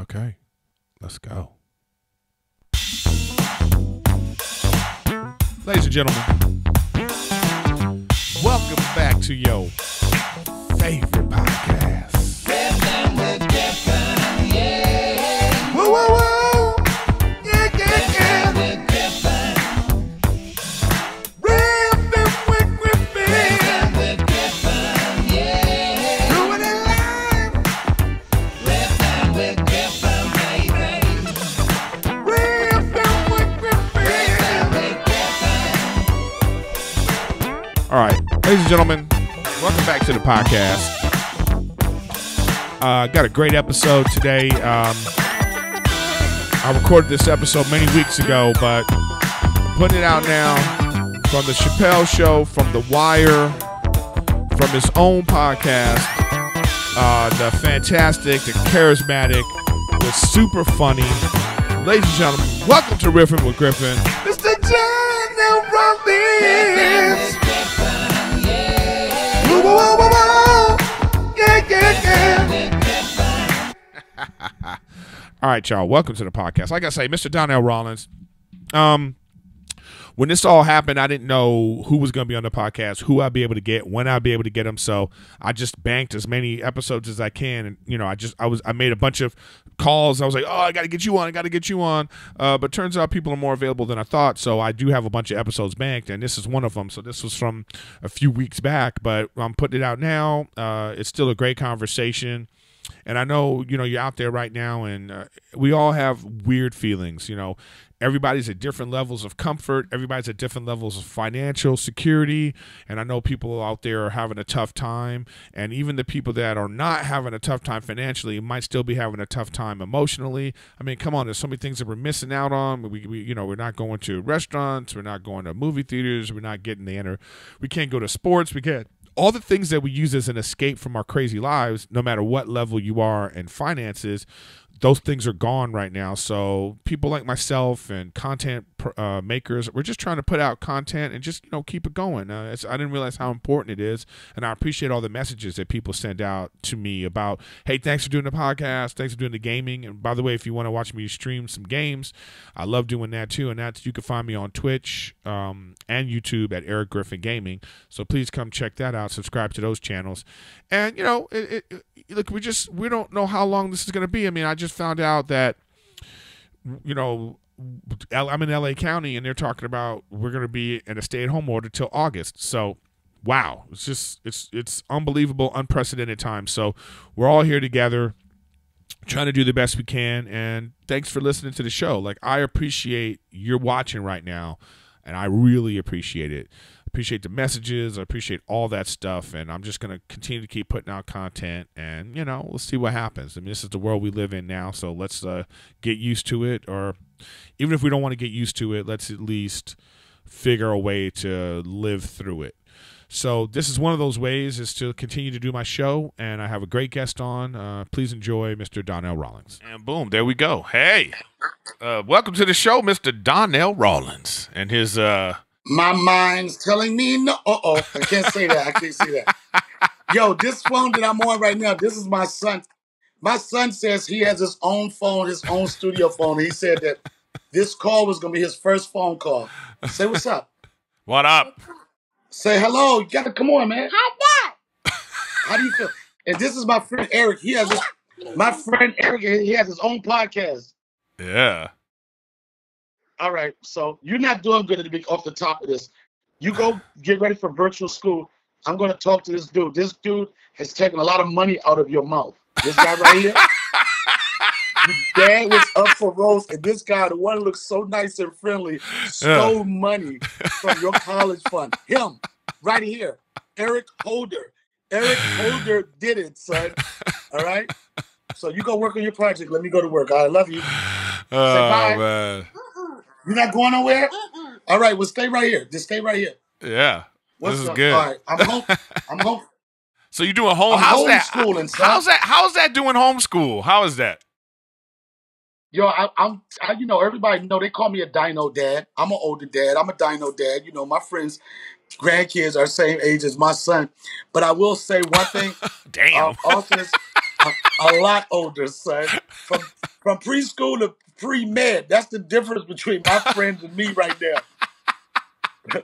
Okay, let's go. Ladies and gentlemen, welcome back to your favorite podcast. Ladies and gentlemen, welcome back to the podcast. Uh, got a great episode today. Um, I recorded this episode many weeks ago, but putting it out now from the Chappelle Show, from The Wire, from his own podcast. Uh, the fantastic, the charismatic, the super funny. Ladies and gentlemen, welcome to Riffin with Griffin. Mr. John L. Rollins. All right, y'all. Welcome to the podcast. Like I say, Mr. Donnell Rawlings. Um, when this all happened, I didn't know who was going to be on the podcast, who I'd be able to get, when I'd be able to get them. So I just banked as many episodes as I can, and you know, I just I was I made a bunch of calls. I was like, oh, I got to get you on, I got to get you on. Uh, but turns out people are more available than I thought. So I do have a bunch of episodes banked, and this is one of them. So this was from a few weeks back, but I'm putting it out now. Uh, it's still a great conversation. And I know, you know, you're out there right now, and uh, we all have weird feelings. You know, everybody's at different levels of comfort, everybody's at different levels of financial security. And I know people out there are having a tough time. And even the people that are not having a tough time financially might still be having a tough time emotionally. I mean, come on, there's so many things that we're missing out on. We, we you know, we're not going to restaurants, we're not going to movie theaters, we're not getting the enter, we can't go to sports, we can't all the things that we use as an escape from our crazy lives, no matter what level you are in finances, those things are gone right now. So people like myself and content uh, makers, we're just trying to put out content and just you know keep it going. Uh, I didn't realize how important it is, and I appreciate all the messages that people send out to me about, hey, thanks for doing the podcast, thanks for doing the gaming. And by the way, if you want to watch me stream some games, I love doing that too. And that's you can find me on Twitch um, and YouTube at Erik Griffin Gaming. So please come check that out. Subscribe to those channels, and you know, it, it, look, we just we don't know how long this is going to be. I mean, I just found out that you know I'm in LA County and they're talking about we're going to be in a stay-at-home order till August. So, wow, it's just it's it's unbelievable, unprecedented time. So, we're all here together trying to do the best we can and thanks for listening to the show. Like I appreciate you're watching right now and I really appreciate it. Appreciate the messages, I appreciate all that stuff and I'm just going to continue to keep putting out content and you know, we'll see what happens. I mean, this is the world we live in now, so let's uh, get used to it or even if we don't want to get used to it, let's at least figure a way to live through it. So this is one of those ways is to continue to do my show, and I have a great guest on. Uh, please enjoy Mr. Donnell Rawlings. And boom, there we go. Hey, uh, welcome to the show, Mr. Donnell Rawlings, and his. Uh, My mind's telling me no. Uh oh, I can't say that. I can't say that. Yo, this phone that I'm on right now, this is my son. My son says he has his own phone, his own studio phone. He said that this call was gonna be his first phone call. Say what's up. what up? Say hello. You gotta come on, man. How do you feel? And this is my friend Erik. He has his, my friend Erik. He has his own podcast. Yeah. All right, so you're not doing good at the off the top of this. You go get ready for virtual school. I'm going to talk to this dude. This dude has taken a lot of money out of your mouth. This guy right here. Dad was up for roast, and this guy, the one who looks so nice and friendly, stole money from your college fund. Him, right here, Eric Holder. Eric Holder did it, son. All right. So you go work on your project. Let me go to work. I love you. Oh bye. man. You're not going nowhere. All right. Well, stay right here. Just stay right here. Yeah. What's this is up? good. All right. I'm home. I'm home. So you doing home? I'm how's that? homeschooling, son. How's that? How's that doing homeschool? How is that? Yo, I, I'm, I, you know, everybody know they call me a dino dad. I'm an older dad. I'm a dino dad. You know, my friends, grandkids are same age as my son. But I will say one thing. Damn. Uh, Austin is a, a lot older, son. From from preschool to pre med. That's the difference between my friends and me right there.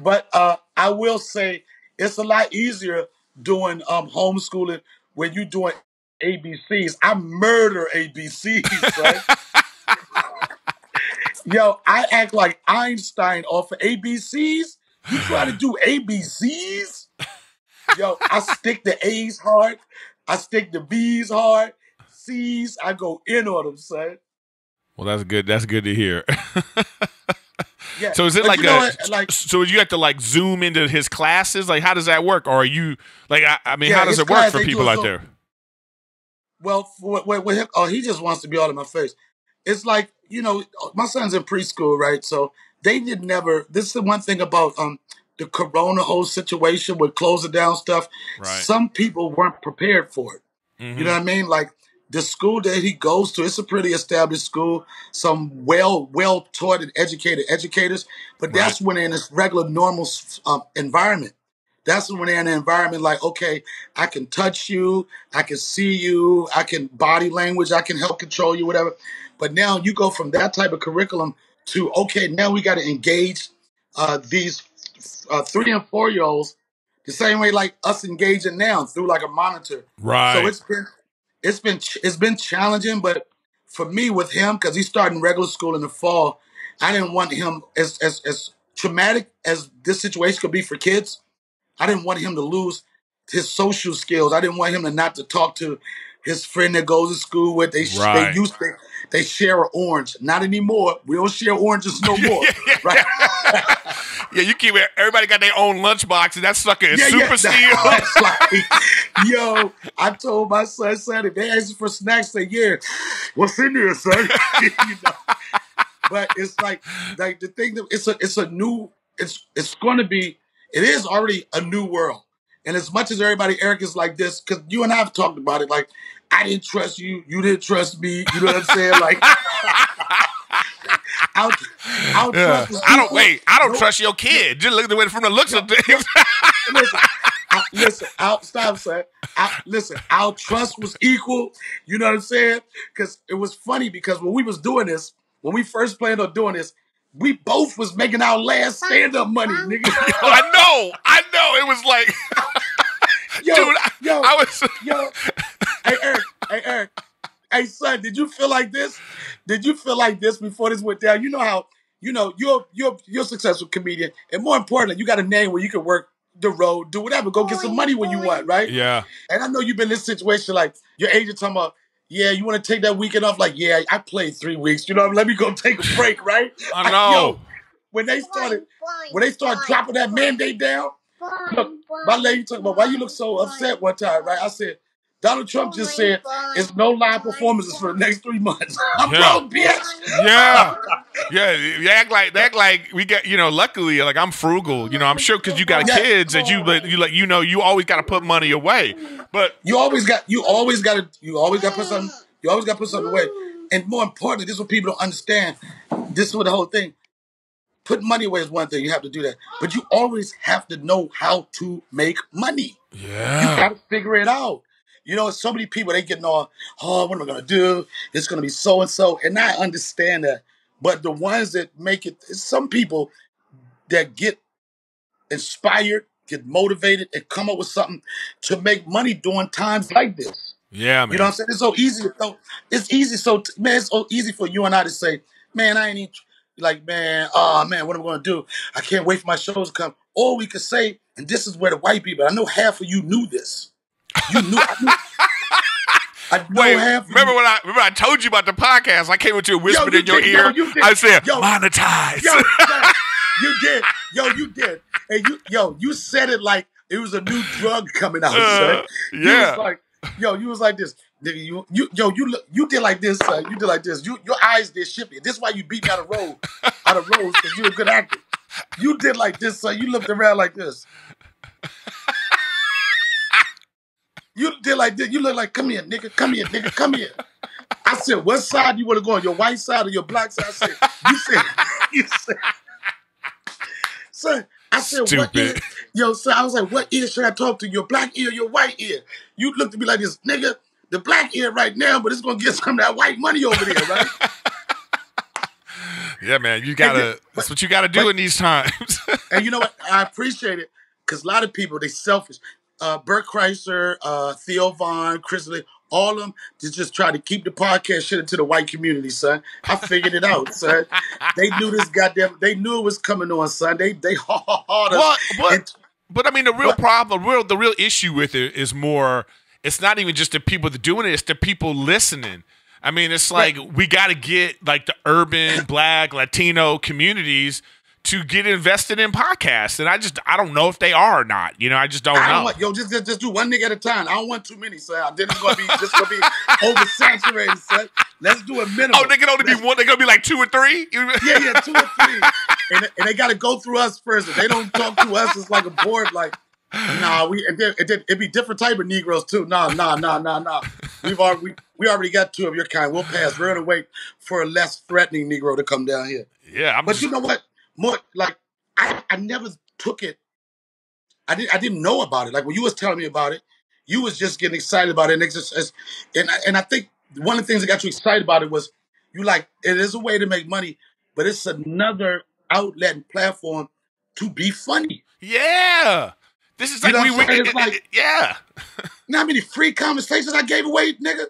but uh, I will say it's a lot easier doing um, homeschooling when you're doing ABCs. I murder ABCs, right? Yo, I act like Einstein off of ABCs. You try to do ABCs? Yo, I stick the A's hard. I stick the B's hard. C's, I go in on them, son. Well, that's good. That's good to hear. Yeah. so is it but like you know a what? like so you have to like zoom into his classes? Like how does that work? Or are you like I, I mean Yeah, how does it work class, for people out zo- there? Well, for, with, with him, oh, he just wants to be all in my face. It's like you know, my son's in preschool, right? So they did never. This is the one thing about um the Corona whole situation with closing down stuff. Right. Some people weren't prepared for it. Mhm. You know what I mean? Like the school that he goes to, it's a pretty established school. Some well, well taught and educated educators, but that's when they're in this regular, normal um, environment. That's when they're in an environment like, okay, I can touch you, I can see you, I can body language, I can help control you, whatever. But now you go from that type of curriculum to okay, now we got to engage uh, these uh, three and four year olds the same way like us engaging now through like a monitor. right. So it's been it's been it's been challenging, but for me with him because he's starting regular school in the fall, I didn't want him as as as traumatic as this situation could be for kids. I didn't want him to lose his social skills. I didn't want him to not to talk to his friend that goes to school with. They Right. they used to they share an orange. Not anymore. We don't share oranges no more. right? yeah, you keep it. Everybody got their own lunchbox, and that sucker is Yeah, super yeah, steel. Like, yo, I told my son, son, if they ask for snacks, say, yeah, what's in there, son? you know? But it's like, like the thing that it's a, it's a new, it's, it's going to be, it is already a new world. And as much as everybody, Erik is like this, because you and I have talked about it, like, I didn't trust you, you didn't trust me, you know what I'm saying? Like, I'll, I'll Yeah. trust I don't wait. I don't Nope. trust your kid. Just look at it from the looks of things. listen, I, listen, I'll stop, son. I, listen, our trust was equal. You know what I'm saying? Because it was funny because when we was doing this, when we first planned on doing this, we both was making our last stand up money, nigga. I know. I know. It was like, yo, dude. I, yo, I was. yo. Hey Erik, hey Erik, hey son, did you feel like this? Did you feel like this before this went down? You know how you know you're you're you're a successful comedian, and more importantly, you got a name where you can work the road, do whatever, go get some money when you want, right? Yeah. And I know you've been in this situation like your agent talking about, yeah, you want to take that weekend off? Like, yeah, I played three weeks. You know, let me go take a break, right? I know. Yo, when they started, when they started dropping that mandate down, look, my lady talking about why you look so upset one time, right? I said, Donald Trump just said it's no live performances for the next three months. I'm Yeah. broke, bitch. Yeah. Yeah. They act like they act like we get you know. Luckily, like I'm frugal. You know, I'm sure because you got Yeah. kids that you but you like you know you always got to put money away. But You always got, you always got to, you always got to put something, you always got to put something away. And more importantly, this is what people don't understand. This is what the whole thing. Put money away is one thing. You have to do that, but you always have to know how to make money. Yeah, you got to figure it out. You know, so many people they getting all, oh, what am I gonna do? It's gonna be so and so, and I understand that. But the ones that make it, some people that get inspired, get motivated, and come up with something to make money during times like this. Yeah, man. You know what I'm saying? It's so easy. So it's easy. So man, it's so easy for you and I to say, man, I ain't even like, man, oh man, what am I gonna do? I can't wait for my shows to come. Or we could say, and this is where the white people. I know half of you knew this. You knew. I, knew, I know Wait, half. remember you, when I remember I told you about the podcast? I came into a whispered you in your did, yo, ear. you. I said, Yo. monetize. Yo, yo, you did. Yo, you did. And you, yo, you said it like it was a new drug coming out. Uh, son. You yeah. was like, yo, you was like this. Nigga, You, you, yo, you, look, you did like this. Son. You did like this. You, your eyes did shifted. This is why you beat me out of road, out of roads, because you're a good actor. You did like this, son. You looked around like this. You did like this. You look like, come here, nigga. Come here, nigga. Come here. I said, what side you want to go on? Your white side or your black side? I said, you said, you said. Son, I said, what ear? Yo, son, I was like, what ear should I talk to? Your black ear, your white ear? You looked at me like this, nigga. The black ear right now, but it's gonna get some of that white money over there, right? yeah, man, you gotta. then- that's what you gotta do but- in these times. and you know what? I appreciate it because a lot of people they selfish. Uh, Bert Kreischer, uh, Theo Von, Chris, Lee, all of them just just try to keep the podcast shit into the white community, son. I figured it out, son. They knew this goddamn. They knew it was coming on, son. They they hard. Well, but And- but I mean, the real But- problem, real the real issue with it is more. It's not even just the people that doing it; it's the people listening. I mean, it's like we got to get like the urban Black Latino communities to get invested in podcasts, and I just I don't know if they are or not. You know, I just don't I don't know. want, yo, just, just just do one nigga at a time. I don't want too many, son. Then it's gonna be just gonna be oversaturated, son. Let's do a minimum. oh, they can only be one. They're gonna be like two or three. yeah, yeah, two or three, and, and they got to go through us first. If they don't talk to us, it's like a board. Like, nah, we and then, and then it'd be different type of Negroes too. Nah, nah, nah, nah, nah. We've already we, we already got two of your kind. We'll pass. We're gonna wait for a less threatening Negro to come down here. yeah, I'm But just, you know what? More like I, I never took it. I didn't I didn't know about it. Like when you was telling me about it, you was just getting excited about it. And it's just, it's, and I, and I think one of the things that got you excited about it was you like it is a way to make money, but it's another outlet and platform to be funny. yeah. This is You like know we, what I'm we saying? It's like- yeah. Not many free conversations I gave away, nigga?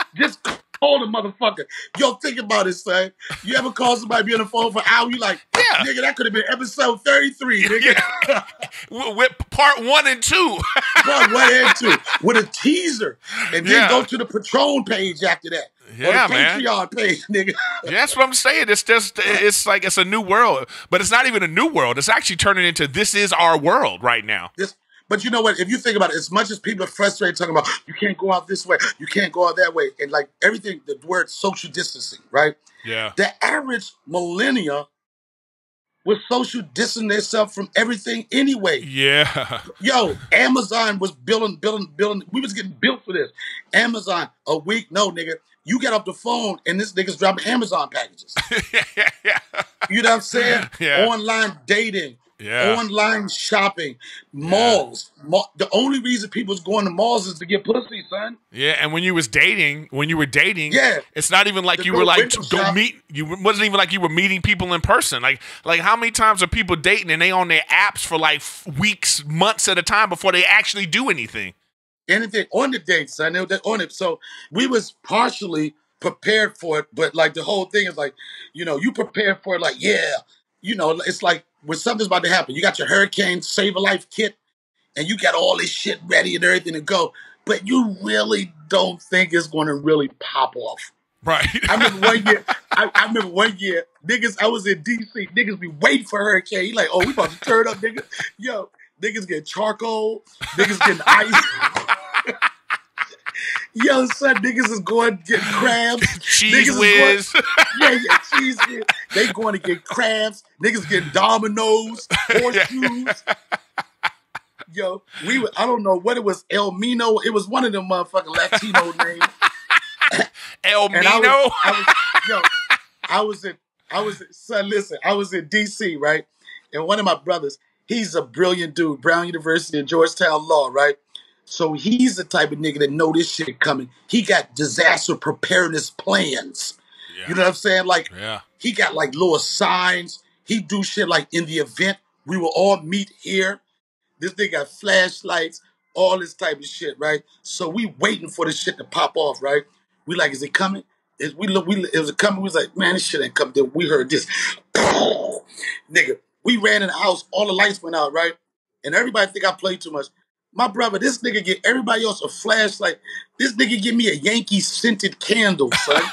just call the motherfucker. Yo, think about it, son. You ever call somebody be on the phone for an hour? You like, Yeah. nigga, that could have been episode 33, nigga. with, with part one and two. Part one and two with a teaser, and then Yeah. go to the Patreon page after that. Yeah, or the man. Patreon page, nigga. Yeah, that's what I'm saying. It's just it's like it's a new world, but it's not even a new world. It's actually turning into this is our world right now. This, but you know what? If you think about it, as much as people are frustrated talking about you can't go out this way, you can't go out that way, and like everything, the word social distancing, right? Yeah. The average millennial was social distancing themselves from everything anyway. Yeah. Yo, Amazon was building, building, building. We was getting built for this. Amazon, a week, no, nigga. You get off the phone and this nigga's dropping Amazon packages. Yeah. You know what I'm saying? Yeah. Online dating, Yeah. online shopping, malls. Ma- the only reason people's going to malls is to get pussy, son. Yeah, and when you was dating, when you were dating, Yeah. it's not even like The you were like go meet. You wasn't even like you were meeting people in person. Like, like how many times are people dating and they on their apps for like weeks, months at a time before they actually do anything? anything on the date, son. They on it. So we was partially prepared for it, but like the whole thing is like, you know, you prepared for it, like, yeah, you know, it's like when something's about to happen, you got your hurricane save a life kit and you got all this shit ready and everything to go, but you really don't think it's gonna really pop off. Right. I remember one year, I, I remember one year, niggas, I was in DC, niggas be waiting for hurricane. He like, oh, we about to turn up, nigga. Yo, niggas get charcoal, niggas getting ice. Yo, son, niggas is going to get crabs. Cheese Niggas is whiz. Yeah, yeah, cheese. whiz. They going to get crabs. Niggas getting dominoes, horseshoes. Yo, we were, I don't know what it was, El Mino. It was one of them motherfucking Latino names. El And I Mino. was, I was, yo, I was in, I was, son, listen, I was in D.C., right? And one of my brothers, he's a brilliant dude, Brown University and Georgetown Law, right? So he's the type of nigga that know this shit coming. He got disaster preparedness plans. You know what I'm saying? Like yeah. he got like little signs. He do shit like in the event we will all meet here. This nigga got flashlights, all this type of shit, right? So we waiting for this shit to pop off, right? We like, is it coming? Is we look, we it was coming. We was like, man, this shit ain't coming. Then we heard this, nigga. We ran in the house. All the lights went out, right? And everybody think I played too much. My brother, this nigga get everybody else a flashlight. This nigga give me a Yankee scented candle, son.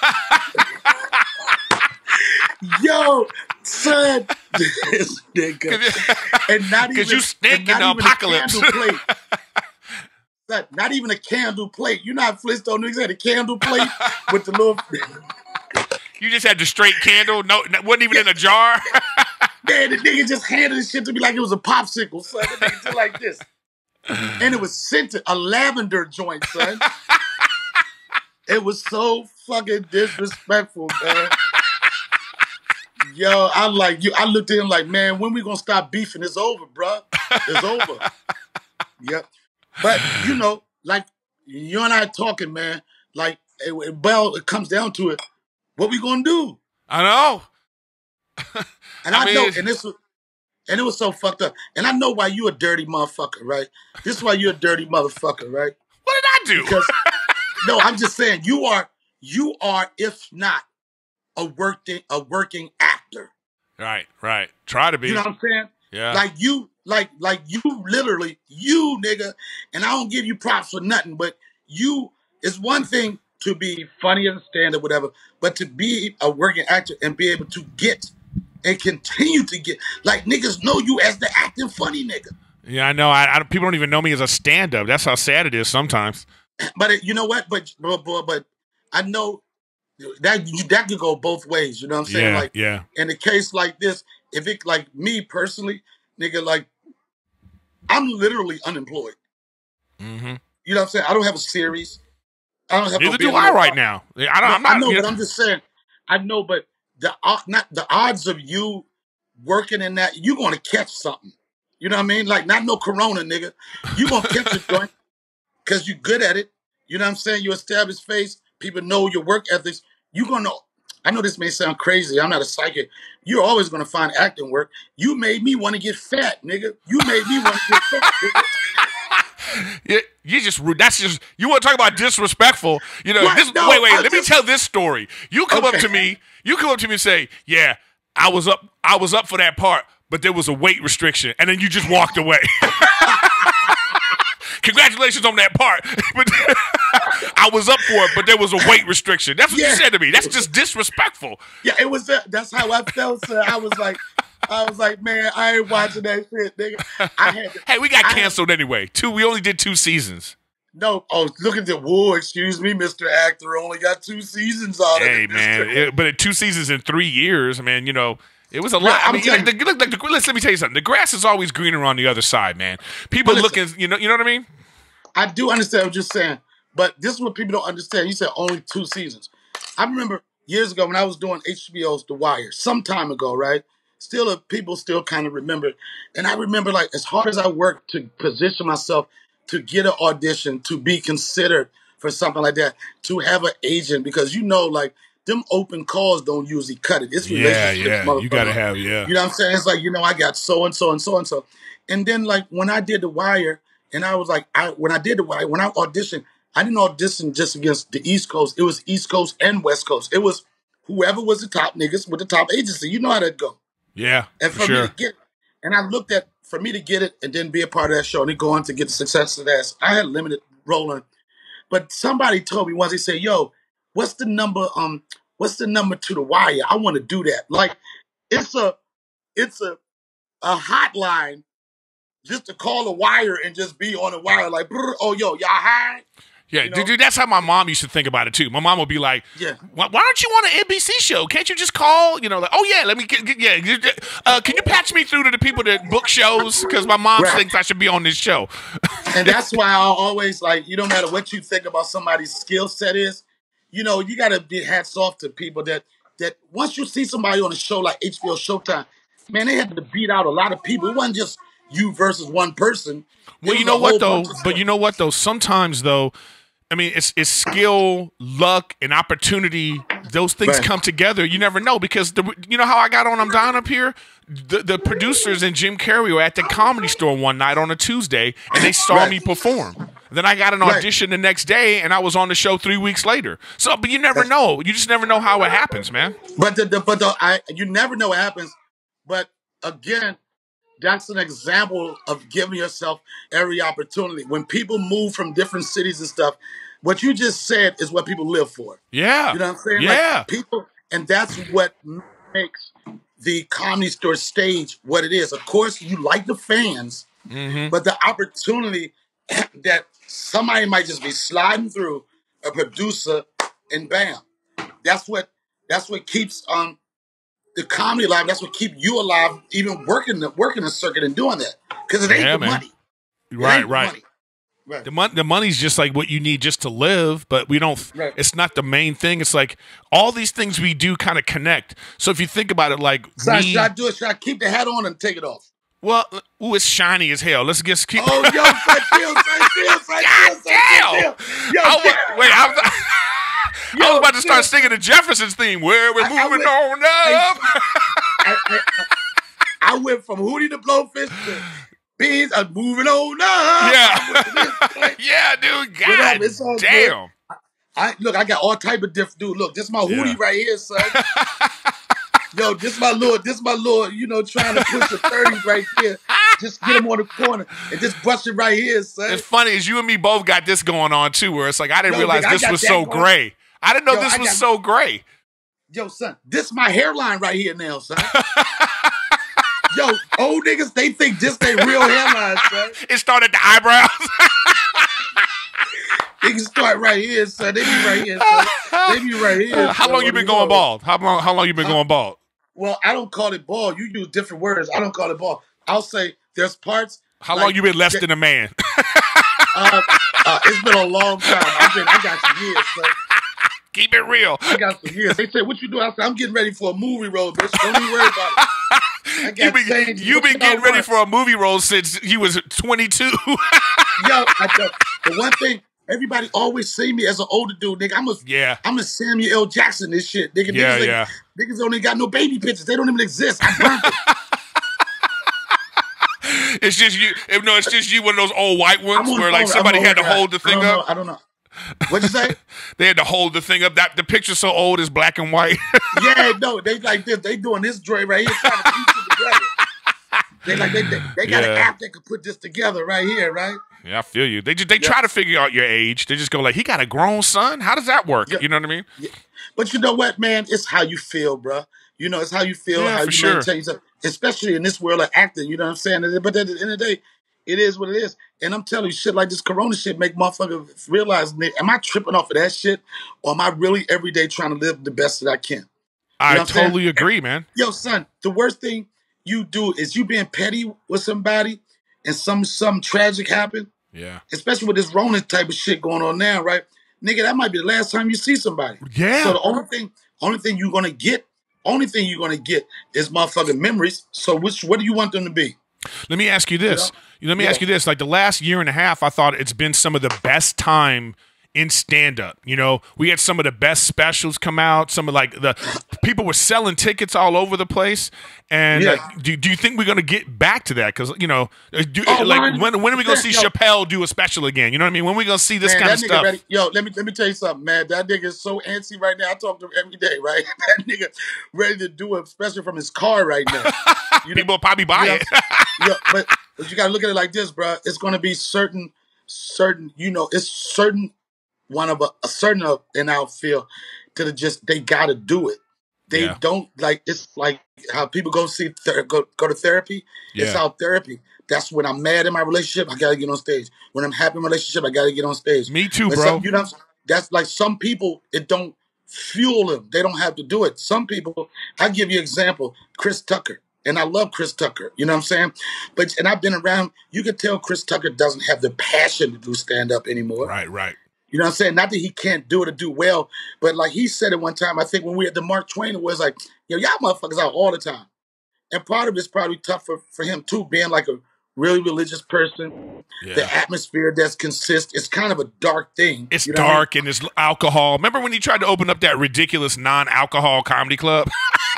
Yo, son, this nigga, and not even 'Cause you stink and in not the even a apocalypse. candle plate. Son, not even a candle plate. You know how Flintstone niggas had a candle plate with the little You just had the straight candle. No, no wasn't even in a jar. man. The nigga just handed this shit to me like it was a popsicle, son. The nigga did like this, and it was scented, a lavender joint, son. It was so fucking disrespectful, man. Yo, I'm like you. I looked at him like, man, when we gonna stop beefing? It's over, bruh. It's over. yep. But you know, like you and I talking, man. Like, it, it, well, it comes down to it. What we gonna do? I know. And I I, know, and this was, and it was so fucked up. And I know why you a dirty motherfucker, right? This is why you're a dirty motherfucker, right? What did I do? Because no, I'm just saying you are, you are, if not a working, a working actor. right, right. Try to be. You know what I'm saying? yeah. Like you, like, like you, literally, you nigga. And I don't give you props for nothing, but you. It's one thing to be funny and stand up, whatever, but to be a working actor and be able to get and continue to get, like niggas know you as the acting funny nigga. yeah, I know. I, I people don't even know me as a stand-up. That's how sad it is sometimes. But it, you know what? But but but, I know that you, that could go both ways. You know what I'm saying? Yeah, Like yeah. in a case like this, if it like me personally, nigga, like I'm literally unemployed. Mm-hmm. You know what I'm saying? I don't have a series. I don't have. Neither do. I right now. I don't. I'm not. I know, but I'm just saying. I know, but the not the odds of you working in that, you're gonna catch something. You know what I mean? Like not no corona, nigga. You gonna catch a joint because you're good at it. You know what I'm saying? You establish face. People know your work ethics. You're gonna. I know this may sound crazy. I'm not a psychic. You're always gonna find acting work. You made me want to get fat, nigga. You made me want to get fat. You, you just rude. That's just you want to talk about disrespectful. You know. This, No, wait, wait. I let me tell this story. You come up to me. You come up to me and say, "Yeah, I was up. I was up for that part, but there was a weight restriction," and then you just walked away. Congratulations on that part, but I was up for it, but there was a weight restriction. That's what you said to me. That's just disrespectful. Yeah, it was. That, that's how I felt. I was like, I was like, man, I ain't watching that shit, nigga. I had to, Hey, we got I- canceled anyway. Two. We only did two seasons. no. Oh, look at the war. Excuse me, Mister Actor. Only got two seasons out of Hey it. man, it, but two seasons in three years, man, you know. It was a lot. I mean, like, the, look, like, the, listen, let me tell you something. The grass is always greener on the other side, man. People But looking, you know, you know what I mean? I do understand what you're saying, but this is what people don't understand. You said only two seasons. I remember years ago when I was doing HBO's The Wire, some time ago, right? Still, uh, people still kind of remember. And I remember, like, as hard as I worked to position myself to get an audition, to be considered for something like that, to have an agent, because you know, like, them open calls don't usually cut it. It's relationships, motherfucker. have, yeah. You know what I'm saying? It's like, you know, I got so and so and so and so. And then like when I did the wire and I was like, I when I did the wire, when I auditioned, I didn't audition just against the East Coast. It was East Coast and West Coast. It was whoever was the top niggas with the top agency. You know how that go. Yeah, And for for me to get and I looked at for me to get it and then be a part of that show and then go on to get the success of that. I had limited rolling. But somebody told me once, they said, yo, what's the number, um, what's the number to the wire? I want to do that. Like it's a it's a a hotline just to call a wire and just be on a wire like oh yo, y'all high? Yeah, you know? dude, that's how my mom used to think about it too. My mom would be like, Yeah. why, why don't you want an NBC show? Can't you just call? You know, like, oh yeah, let me get, get yeah. Uh, can you patch me through to the people that book shows? Because my mom Right. thinks I should be on this show. And that's why I always like, you don't matter what you think about somebody's skill set is, you know, you gotta be hats off to people that that once you see somebody on a show like HBO Showtime, man, they had to beat out a lot of people. It wasn't just you versus one person. Well, you know what though? But you know what though? Sometimes though, I mean, it's it's skill, luck, and opportunity. Those things Right. come together. You never know because the you know how I got on. I'm down up here. The, the producers and Jim Carrey were at the comedy store one night on a Tuesday, and they saw Right. me perform. Then I got an Right. audition the next day, and I was on the show three weeks later. So, but you never That's- know. You just never know how it happens, man. But the, the but the I you never know what happens. But again, that's an example of giving yourself every opportunity. When people move from different cities and stuff, what you just said is what people live for. Yeah. You know what I'm saying? Yeah. Like people, and that's what makes the comedy store stage what it is. Of course, you like the fans, hmm but the opportunity that somebody might just be sliding through a producer and bam, that's what that's what keeps um the comedy alive. That's what keep you alive, even working the working the circuit and doing that because it ain't Yeah, the man. money. It Right. ain't the money. Right. The mon- the money's just like what you need just to live, but we don't. Right. It's not the main thing. It's like all these things we do kind of connect. So if you think about it, like So we, should I do it? Should I keep the hat on and take it off? Well, ooh, it's shiny as hell. Let's just keep. Oh, yo, Frank chill, Frank chill, Frank chill, Frank damn. chill. Yo, I wa- wait, I was, I was about to start singing the Jeffersons theme. Where we're I- I moving went- on up. I, I, I went from Hootie to Blowfish to Beans. I'm moving on up. yeah, yeah, dude. God all good. damn. I look, I got all type of different dude. Look, this is my Hootie Yeah. right here, son. Yo, this my lord, this my lord, you know, trying to push the 30s right here. Just get him on the corner and just bust it right here, son. It's funny is you and me both got this going on too, where it's like I didn't Yo, realize nigga, this was so gray. I didn't know Yo, this I was got- so gray. Yo, son, this my hairline right here now, son. Yo, old niggas, they think this they real hairline, son. It started the eyebrows. They can start right here, son. They be right here, son. They be right here. how long you been going bald? How long? How long you been Huh? going bald? Well, I don't call it bald. You use different words. I don't call it bald. I'll say there's parts. How Like, long you been less than a man? Uh, uh, it's been a long time. I've been. I got some years, son. Keep it real. I got some years. They said, "What you doing?" I said, "I'm getting ready for a movie role, bitch. Don't even worry about it." I got You been you been getting ready for a movie role since you was 22. Yo, I. The one thing everybody always see me as an older dude, nigga. I'm a yeah, I'm a Samuel L. Jackson. This shit, nigga. yeah, niggas, yeah. niggas only got no baby pictures. They don't even exist. I. It's just you. if- No, it's just you. One of those old white ones where like somebody had to hold the thing know. up. I don't know. What'd you say? They had to hold the thing up. That the picture's so old, it's black and white. yeah, no, they like this. They doing this joint right here, trying to piece it together. They like they they, they got an app that could put this together right here, right? yeah, I feel you. They just they Yeah. try to figure out your age. They just go like, he got a grown son. How does that work? Yeah. You know what I mean? But you know what, man? It's how you feel, bruh. You know, it's how you feel, Yeah, how for you sure. maintain yourself, especially in this world of acting. You know what I'm saying? But at the end of the day, it is what it is. And I'm telling you, shit like this Corona shit make motherfuckers realize: Am I tripping off of that shit, or am I really every day trying to live the best that I can? I know I'm saying? totally agree, man. Yo, son, the worst thing you do is you being petty with somebody, and some some tragic happen, Yeah. especially with this Rona type of shit going on now, right? Nigga, that might be the last time you see somebody. Yeah. So the only thing, only thing you're gonna get, only thing you're gonna get is motherfucking memories. So which, what do you want them to be? Let me ask you this. Let me Yeah. ask you this. Like the last year and a half, I thought it's been some of the best time in stand up. You know, we had some of the best specials come out. Some of like the people were selling tickets all over the place. And Yeah. like, do, do you think we're gonna get back to that? Because you know, uh, do, Oh, like man. when when are we gonna see Yo. Chappelle do a special again? You know what I mean? When are we gonna see this man, kind of stuff? ready. Yo, let me let me tell you something, man. That nigga is so antsy right now. I talk to him every day, right? That nigga ready to do a special from his car right now. You know, People probably buy it. yeah, but but you gotta look at it like this, bro. It's gonna be certain, certain. You know, it's certain one of a, a certain of in our field that are just they gotta do it. They Yeah. don't like. It's like how people go see ther- go go to therapy. It's Yeah. how therapy. That's when I'm mad in my relationship. I gotta get on stage. When I'm happy in my relationship, I gotta get on stage. Me too, bro. some- you know, that's like some people. It don't fuel them. They don't have to do it. Some people. I give you an example. Chris Tucker, and I love Chris Tucker. You know what I'm saying? But and I've been around. You can tell Chris Tucker doesn't have the passion to do stand up anymore. Right, right. You know what I'm saying? Not that he can't do it or do well, but like he said it one time. I think when we had the Mark Twain, it was like, yo, y'all motherfuckers out all the time. And part of it's probably tough for, for him too, being like a really religious person. The atmosphere that's consist. It's kind of a dark thing. It's you know what I mean? dark and it's alcohol. Remember when he tried to open up that ridiculous non-alcohol comedy club?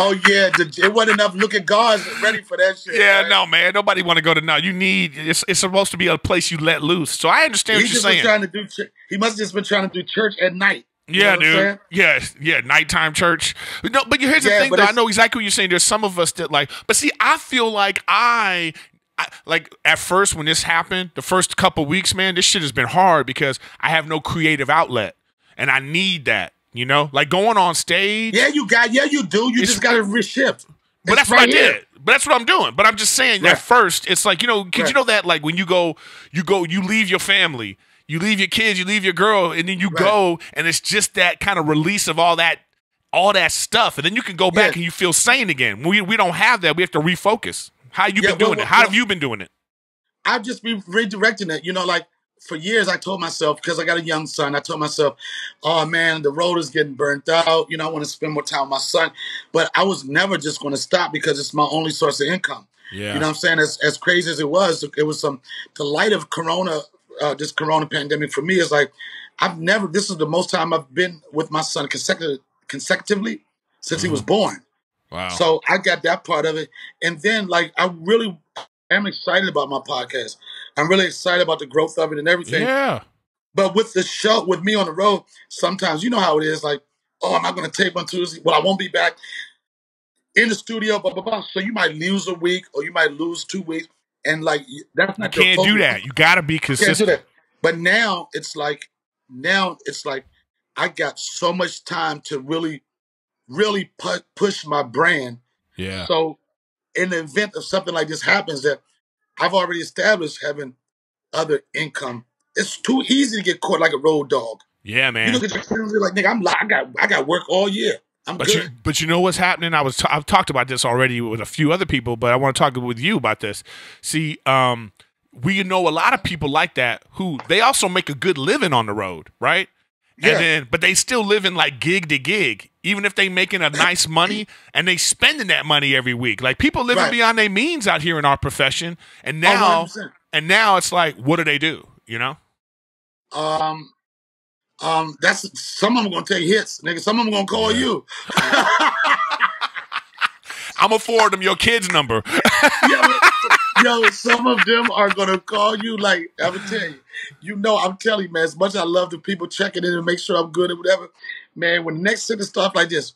Oh yeah, the, it wasn't enough looking guards ready for that shit. Yeah, right? no, man. Nobody want to go to now. You need it's it's supposed to be a place you let loose. So I understand He what you're saying. trying to do. He must have just been trying to do church at night. You yeah, know what I'm dude. Yeah, yeah. Nighttime church. No, but here's the Yeah, thing, though. I know exactly what you're saying. There's some of us that like, but see, I feel like I. I, like at first when this happened, the first couple weeks, man, this shit has been hard because I have no creative outlet, and I need that. You know, like going on stage. Yeah, you got. Yeah, you do. You just got to reshift. But that's what I right here. did. But that's what I'm doing. But I'm just saying Right. at first, it's like, you know, cause you know that like when you go, you go, you leave your family, you leave your kids, you leave your girl, and then you Right. go, and it's just that kind of release of all that, all that stuff, and then you can go back Yeah. and you feel sane again. We we don't have that. We have to refocus. How you Yeah, been doing well, it? How well, have you been doing it? I've just been redirecting it. You know, like for years, I told myself because I got a young son. I told myself, "Oh man, the road is getting burnt out. You know, I want to spend more time with my son." But I was never just going to stop because it's my only source of income. Yeah. You know what I'm saying? As as crazy as it was, it was some the light of Corona, uh, this Corona pandemic for me is like I've never. This is the most time I've been with my son consecutive, consecutively since he was born. Wow. So I got that part of it, and then like I really am excited about my podcast. I'm really excited about the growth of it and everything. yeah. But with the show, with me on the road, sometimes you know how it is. Like, oh, am I going to tape on Tuesday? Well, I won't be back in the studio. Blah blah blah. So you might lose a week, or you might lose two weeks, and like that's You not. your can't do that. You got to be You consistent. But now it's like, now it's like, I got so much time to really, really pu- push my brand. Yeah. So, in the event of something like this happens, that I've already established having other income. It's too easy to get caught like a road dog. Yeah, man. You look at your friends, you're like, nigga, I'm I got I got work all year. I'm But good. you, but you know what's happening? I was t- I've talked about this already with a few other people, but I want to talk with you about this. See, um, we know a lot of people like that who they also make a good living on the road, right? Yeah. And then, but they still living like gig to gig, even if they making a nice money and they spending that money every week. Like people living Right. beyond their means out here in our profession, and Oh, now, 100%. and now it's like, what do they do? You know? Um, um, that's some of them gonna take hits, nigga. Some of them gonna call Yeah. you. I'm gonna forward them your kid's number. yo, yo, some of them are gonna call you. Like I'm gonna tell you, you know, I'm telling you, man. As much as I love the people checking in and make sure I'm good or whatever, man. When the next sentence stuff like this,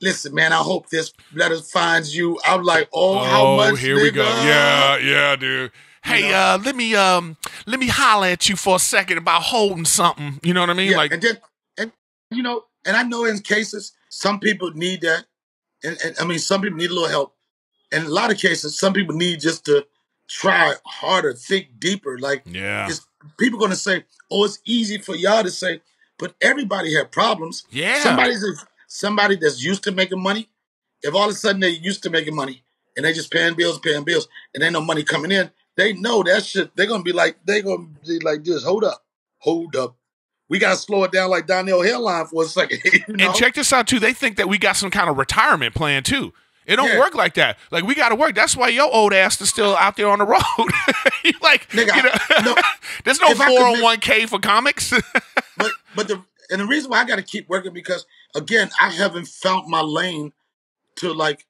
listen, man. I hope this letter finds you. I'm like, oh, how much? here we go. Yeah, yeah, dude. Hey, know? uh, let me um, let me holler at you for a second about holding something. You know what I mean? Yeah, like, and then, and you know, and I know in cases some people need that, and, and I mean some people need a little help. In a lot of cases, some people need just to try harder, think deeper. Like yeah, people going to say, "Oh, it's easy for y'all to say," but everybody had problems. yeah, Somebody's somebody that's used to making money. If all of a sudden they're used to making money and they just paying bills, paying bills, and ain't no money coming in, they know that shit. They're gonna be like, they're gonna be like this. Hold up, hold up. We gotta slow it down like Donnell Hairline for a second. you know? And check this out too. They think that we got some kind of retirement plan too. It don't Yeah. work like that. Like we got to work. That's why your old ass is still out there on the road. like, Nigga, you know, no, there's no if I could four hundred one k for comics. but but the and the reason why I got to keep working because again I haven't found my lane to like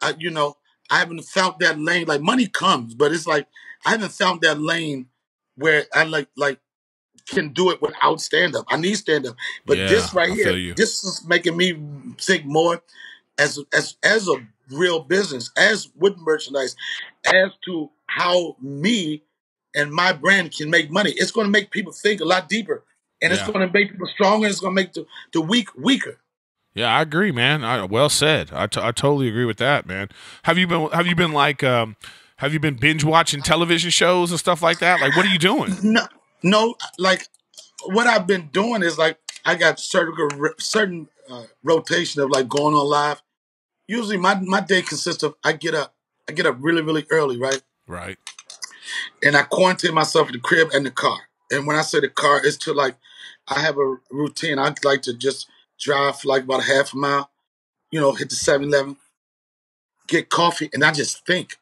I you know I haven't found that lane like money comes but it's like I haven't found that lane where I like like can do it without stand up I need stand up but Yeah, this right I here this is making me think more as as as a real business as with merchandise as to how me and my brand can make money it's going to make people think a lot deeper and it's Yeah. going to make people stronger. It's going to make the, the weak weaker. Yeah, I agree, man. I, well said. I, t- I totally agree with that, man. Have you been Have you been like um Have you been binge watching television shows and stuff like that? Like, what are you doing? No, no, like what I've been doing is like I got certain certain uh, rotation of like going on live. Usually, my my day consists of I get up, I get up really really early, right, Right. and I quarantine myself in the crib and the car. And when I say the car, it's to like I have a routine. I like to just drive for like about a half a mile, you know, hit the 7-Eleven, get coffee, and I just think.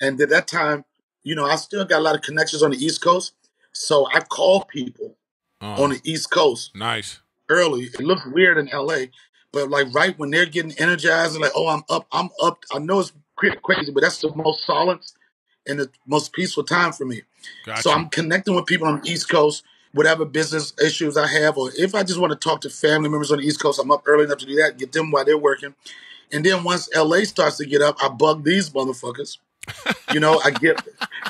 And at that time, you know, I still got a lot of connections on the East Coast. So I call people Oh, on the East Coast nice. Early. It looks weird in LA, but like right when they're getting energized and like, oh, I'm up, I'm up. I know it's crazy, but that's the most silence and the most peaceful time for me. Gotcha. So I'm connecting with people on the East Coast, whatever business issues I have, or if I just want to talk to family members on the East Coast, I'm up early enough to do that, get them while they're working. And then once LA starts to get up, I bug these motherfuckers. You know, I get,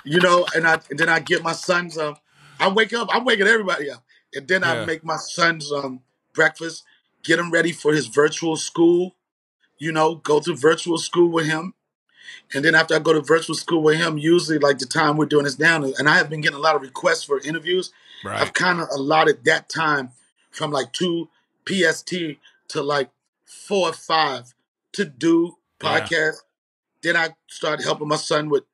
you know, and I and then I get my sons. Um, I wake up, I'm waking everybody up, and then Yeah. I make my sons um breakfast, get him ready for his virtual school. You know, go to virtual school with him. And then after I go to virtual school with him, usually like the time we're doing this now, and I have been getting a lot of requests for interviews. I've kind of allotted that time from like two PST to like four or five to do Yeah. Then I started helping my son with,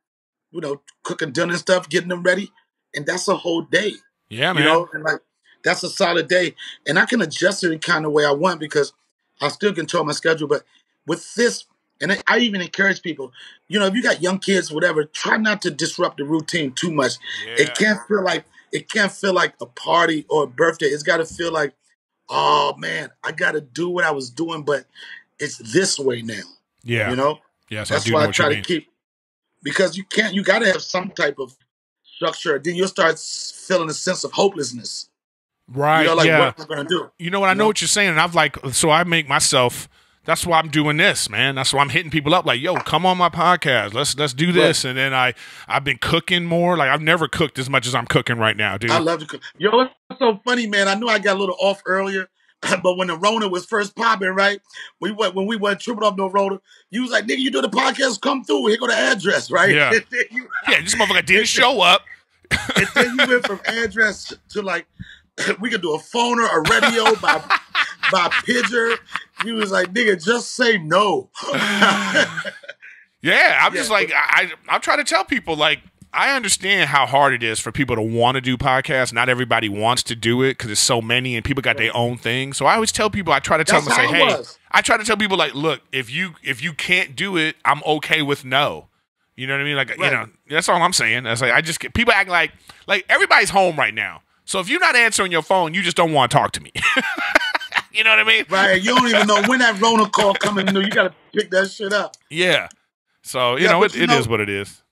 you know, cooking dinner and stuff, getting them ready, and that's a whole day. Yeah, man. You know, and like that's a solid day, and I can adjust it in kind of way I want because I still control my schedule. But with this, and I, I even encourage people, you know, if you got young kids, whatever, try not to disrupt the routine too much. Yeah. It can't feel like it can't feel like a party or a birthday. It's got to feel like, oh man, I got to do what I was doing, but it's this way now. Yeah. You know, yes, I that's do why I try to keep because you can't. You got to have some type of structure. Then you'll start feeling a sense of hopelessness. Right. You know, like yeah. what I gonna do? You know what? I know know? what you're saying. And I've like, so I make myself. That's why I'm doing this, man. That's why I'm hitting people up like, "Yo, come on my podcast. Let's let's do this." And then I I've been cooking more. Like I've never cooked as much as I'm cooking right now, dude. I love to cook. Yo, it's so funny, man. I knew I got a little off earlier, but when the Rona was first popping, right? We went when we went tripping off no Rona. You was like, "Nigga, you do the podcast? Come through. Here go the address, right?" Yeah. You, yeah, this motherfucker didn't show up. and then you went from address to like, we could do a phoner, a radio by by pidger. He was like, "Nigga, just say no." Yeah, I'm Yeah, just like I I'm trying to tell people like I understand how hard it is for people to want to do podcasts. Not everybody wants to do it because there's so many and people got their own thing. So I always tell people I try to tell That's them say, hey. I try to tell people like, look, if you if you can't do it, I'm okay with no. You know what I mean? Like you know, that's all I'm saying. That's like I just get people act like like everybody's home right now. So if you're not answering your phone, you just don't want to talk to me. you know what I mean? right? You don't even know when that Rona call coming through. You got to pick that shit up. Yeah. So you Yeah, know, it, you it is know- what it is.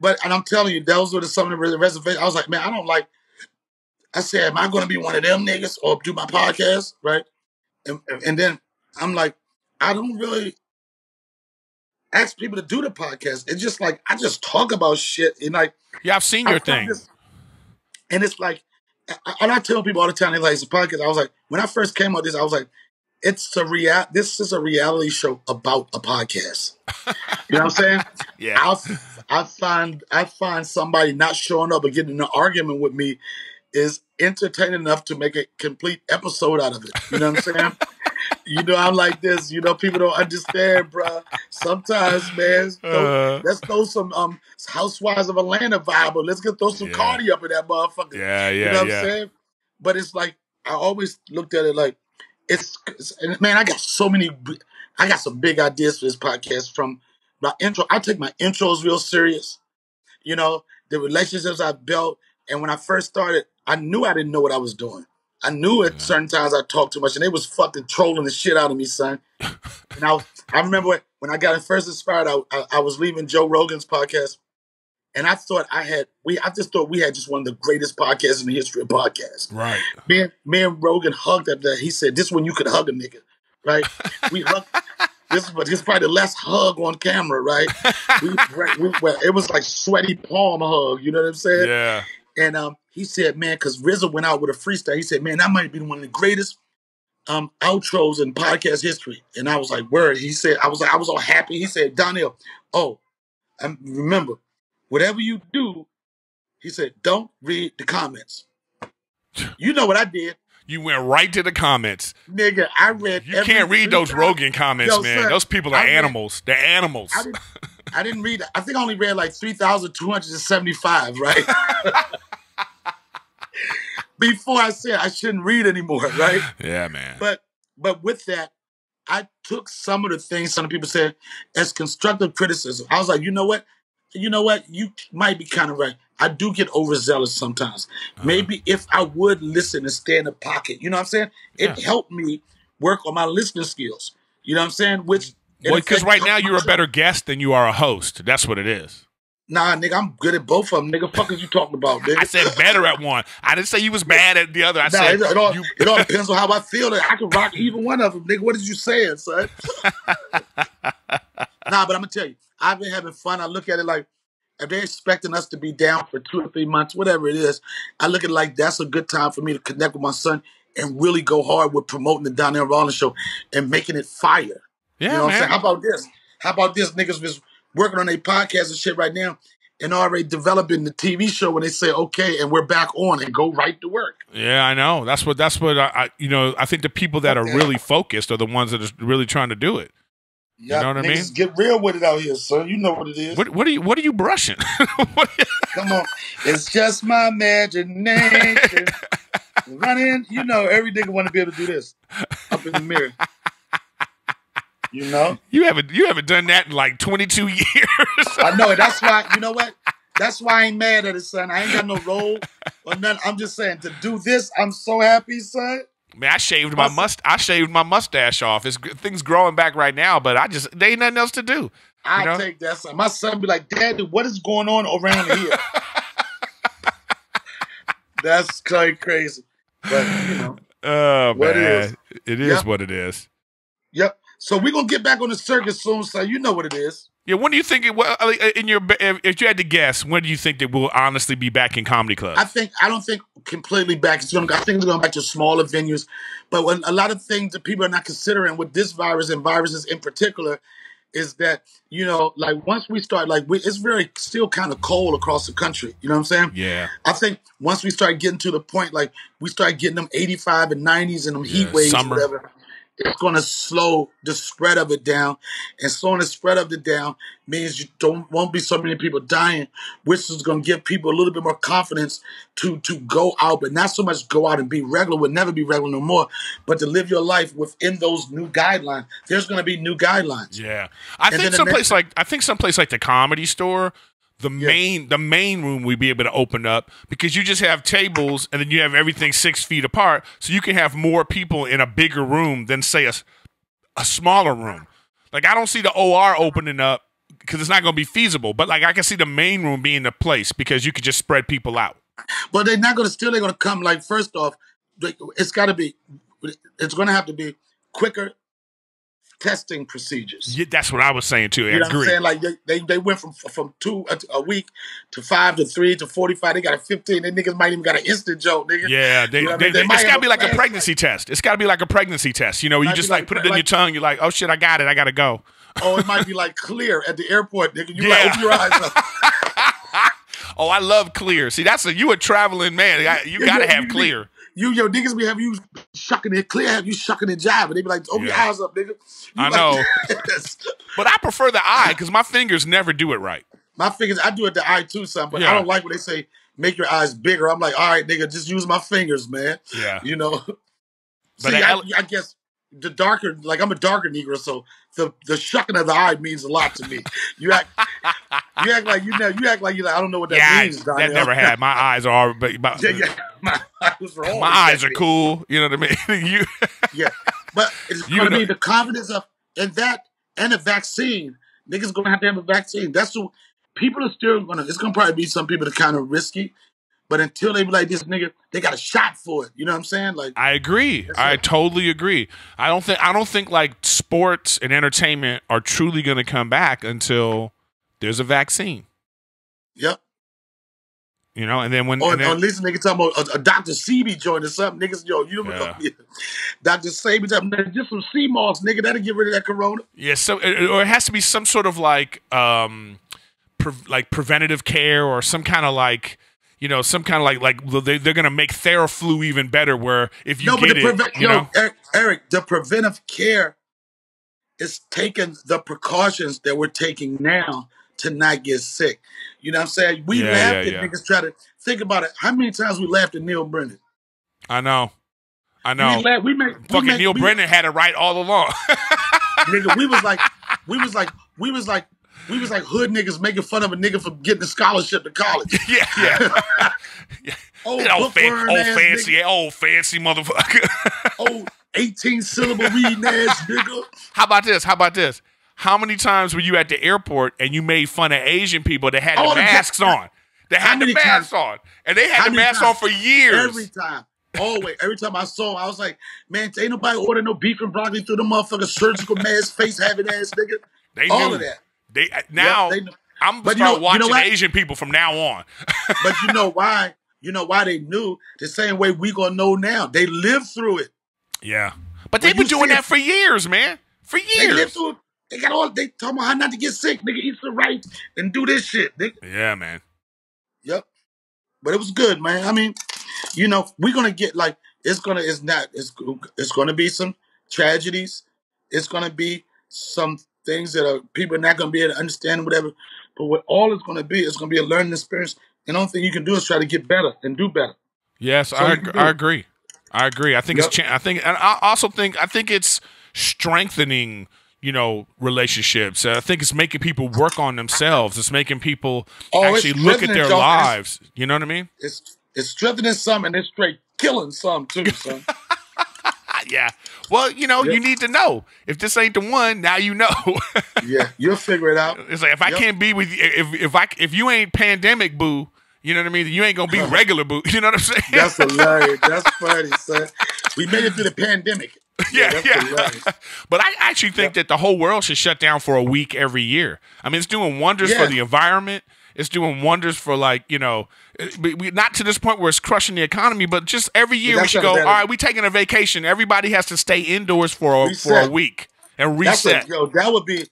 But and I'm telling you, those were the, some of the reservations. I was like, man, I don't like. I said, am I going to be one of them niggas or do my podcast, right? And, and then I'm like, I don't really ask people to do the podcast. It's just like I just talk about shit and like Yeah, I've seen your found thing. this- and it's like, I- and I tell people all the time, they like, it's a podcast. I was like, when I first came on this, I was like, it's a real. This is a reality show about a podcast. You know what I'm saying? Yeah. I'll, I find I find somebody not showing up or getting in an argument with me is entertaining enough to make a complete episode out of it. You know what I'm saying? You know, I'm like this. You know, people don't understand, bruh. Sometimes, man, throw- Uh, let's throw some um Housewives of Atlanta vibe, or let's get throw some Yeah. Cardi up in that motherfucker. yeah, you yeah, know what yeah. I'm saying? But it's like I always looked at it like it's, it's- and man, I got so many. I got some big ideas for this podcast. From my intro, I take my intros real serious. You know the relationships I built, and when I first started, I knew I didn't know what I was doing. I knew at certain times I talked too much, and they was fucking trolling the shit out of me, son. and I, was, I remember when, when I got first inspired, I, I, I was leaving Joe Rogan's podcast, and I thought I had we. I just thought we had just one of the greatest podcasts in the history of podcasts. Right. Me and, me and Rogan hugged up there. He said, "This one you could hug a nigga, right?" We hugged. This this is probably the last hug on camera, right? We, we, well, it was like sweaty palm hug. You know what I'm saying? Yeah. And um, he said, man, because RZA went out with a freestyle. He said, man, that might be one of the greatest um outros in podcast history. And I was like, word. He said, I was like, I was all happy. He said, Donnell, oh, um, remember, whatever you do, he said, don't read the comments. You know what I did, You went right to the comments. nigga. I read. You can't read those freestyle. Rogan comments, Yo, man. son, those people are I read- animals. They're animals. I didn't, I didn't read. I think I only read like three thousand two hundred and seventy-five. Right. Before I said I shouldn't read anymore, right? yeah, man. But but with that, I took some of the things some people said as constructive criticism. I was like, you know what? You know what? You might be kind of right. I do get overzealous sometimes. Uh-huh. Maybe if I would listen and stay in the pocket, you know what I'm saying? It Yeah. helped me work on my listening skills. You know what I'm saying? Which because affected right now you're a better guest than you are a host. That's what it is. Nah, nigga, I'm good at both of them. Nigga, fuck is you talking about, nigga? I said better at one. I didn't say you was bad at the other. I Nah, said it, it all, you. it all depends on how I feel. That I can rock either one of them, nigga. What is you saying, son? nah, but I'm gonna tell you, I've been having fun. I look at it like if they're expecting us to be down for two or three months, whatever it is, I look at it like that's a good time for me to connect with my son and really go hard with promoting the Donnell Rawlings show and making it fire. Yeah, you know what I'm man. saying? How about this? How about this? Niggas was working on a podcast and shit right now and already developing the TV show when they say, okay, and we're back on and go right to work. Yeah, I know. That's what. That's what. I, I. You know. I think the people that are really focused are the ones that are really trying to do it. Yeah, know what I mean? Get real with it out here, son. You know what it is. What? What are you? What are you brushing? Come on. It's just my imagination. Running, you know, every nigga want to be able to do this up in the mirror. You know, You haven't you haven't done that in like 22 years. I know it. That's why. You know what? That's why I ain't mad at it, son. I ain't got no role or nothing. I'm just saying to do this. I'm so happy, son. Man, I shaved my must. I shaved my mustache off. It's things growing back right now, but I just there ain't nothing else to do. I know? take that. Son. My son be like, "Daddy, what is going on around here?" That's kind crazy, but you know. Oh What man, is? it is Yep. what it is. Yep. So we're gonna get back on the circus soon, so you know what it is. Yeah, when do you think it? Well, uh, in your if if you had to guess, when do you think that we'll honestly be back in comedy clubs? I think I don't think completely back. It's gonna. I think it's going back to smaller venues, but when a lot of things that people are not considering with this virus and viruses in particular, is that you know, like once we start, like we, it's very still kind of cold across the country. You know what I'm saying? yeah, I think once we start getting to the point, like we start getting them 85 and 90s and them heat Yeah, waves, summer. whatever, it's going to slow the spread of it down. And slowing the spread of it down means you don't won't be so many people dying, which is going to give people a little bit more confidence to to go out, but not so much go out and be regular. Would never be regular no more, but to live your life within those new guidelines. There's going to be new guidelines. yeah. I then think someplace next- like I think someplace like the comedy store. The main the main room we'd be able to open up because you just have tables and then you have everything six feet apart, so you can have more people in a bigger room than say a a smaller room. Like I don't see the OR opening up because it's not going to be feasible. But like I can see the main room being the place because you could just spread people out. But they're not going to still. They're going to come like first off, it's got to be. It's going to have to be quicker testing procedures. Yeah, that's what I was saying too. I You know what I'm saying? Like they, they, they went from from two a, a week to five to three to forty five. They got a fifteen. They niggas might even got an instant joke, nigga. Yeah, they, You know they. They they- it's got to be like a pregnancy test. It's got to be like a pregnancy test. You know, you just like, like- put it in your tongue. You're like, oh shit, I got it. I got to go. Oh, it might be like clear at the airport, nigga. You Yeah. like open your eyes up. Oh, I love clear. See, that's a you a traveling man. You got to yeah, have clear. You yo niggas be have you shucking it clear, have you shucking and jiving. They be like, open your eyes up, nigga. You I like know. But I prefer the eye because my fingers never do it right. My fingers, I do it the eye too, son, but Yeah. I don't like when they say make your eyes bigger. I'm like, all right, nigga, just use my fingers, man. Yeah. You know. But See, I- I, I guess the darker, like I'm a darker Negro, so the the shucking of the eye means a lot to me. You act, you act like you know, you act like you like I don't know what that yeah, I- means. that never had. My eyes are, but my, yeah, yeah. My eyes, are my eyes are cool. You know what I mean? you, Yeah, but it's You know- be the confidence of and that and a vaccine. Niggas gonna have to have a vaccine. That's the people are still gonna. It's gonna probably be some people that kind of risky, but until they be like this nigga, they got a shot for it. You know what I'm saying? Like I agree. I it. totally agree. I don't think I don't think like sports and entertainment are truly going to come back until there's a vaccine. yep. You know, and then when Or, and or then, at least nigga talking about a, a Dr. Sebi joint or something. Niggas, yo, you don't know, Yeah. Dr. Sebi, just some sea moss, nigga. That'll get rid of that corona. yeah, so it, or it has to be some sort of like um pre- like preventative care or some kind of like you know some kind of like like they, they're going to make Theraflu even better where if you no, but get the it, prevent, you yo, know, Erik, Erik, the preventive care is taking the precautions that we're taking now to not get sick. You know what I'm saying? We Yeah, laughed yeah, at yeah. niggas try to think about it. How many times we laughed at Neal Brennan? I know. I know. We, laughed, we make we Fucking make- Neal we- Brennan had it right all along. nigga. We was like, we was like, we was like, we was like hood niggas making fun of a nigga for getting a scholarship to college. yeah, yeah. Oh, old, fan, bookworm old fancy, nigga. old fancy motherfucker. old 18 syllable reading ass nigga. How about this? How about this? How many times were you at the airport and you made fun of Asian people that had the the masks time. on? They had the masks times? on, and they had the masks times? on for years. Every time. Always. Every time I saw him, I was like, man, ain't nobody order no beef and broccoli through the motherfucking surgical mask, face having ass nigga. they All knew of that. They uh, now. Yep, they. I'm But start you know watching what? Asian people from now on. But you know why? You know why they knew the same way we gonna know now. They lived through it. yeah, but they've been doing that it- for years, man. For years. They lived through it. They got all they talking about how not to get sick, nigga. Eat the right and do this shit, nigga. Yeah, man. Yep. But it was good, man. I mean, you know, we're gonna get like it's gonna it's not it's it's gonna be some tragedies. It's gonna be some things that are people are not gonna be able to understand, whatever. But what all it's gonna be is gonna be a learning experience. And the only thing you can do is try to get better and do better. Yes, So I, I agree. I agree. I think it's. Yep. Cha- I think, and I also think. I think it's strengthening you know relationships. I think it's making people work on themselves. It's making people Oh, actually look at their lives. You know what I mean? It's it's strengthening some and it's straight killing some too, son. Ah, yeah. Well, you know, Yep. you need to know if this ain't the one. Now you know. yeah, you'll figure it out. it's like if I Yep. can't be with you, if if I if you ain't pandemic boo, you know what I mean. You ain't gonna be regular boo. You know what I'm saying? That's hilarious. That's funny, son. We made it through the pandemic. yeah, that's yeah. but I actually think that the whole world should shut down for a week every year. I mean, it's doing wonders for the environment. It's doing wonders for like you know, we, not to this point where it's crushing the economy, but just every year we should go. All right, we taking a vacation. Everybody has to stay indoors for a, for a week and reset. a, yo, that would be